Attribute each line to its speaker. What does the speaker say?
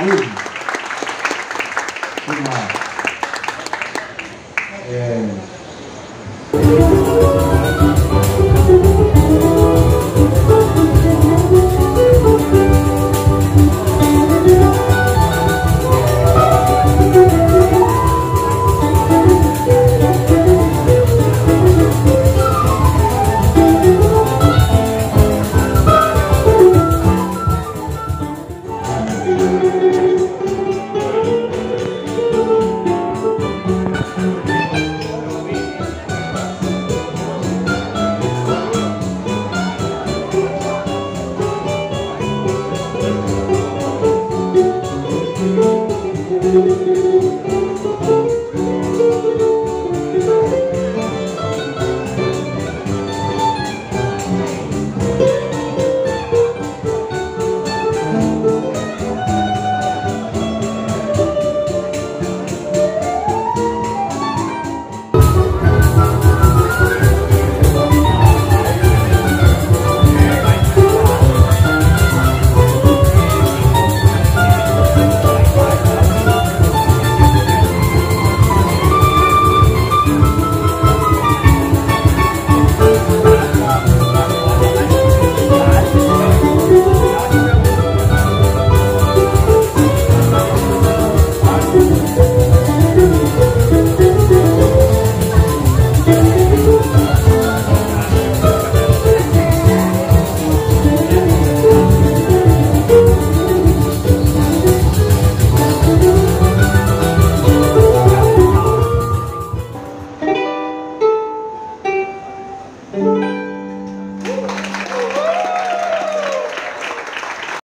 Speaker 1: oben. Guten Morgen.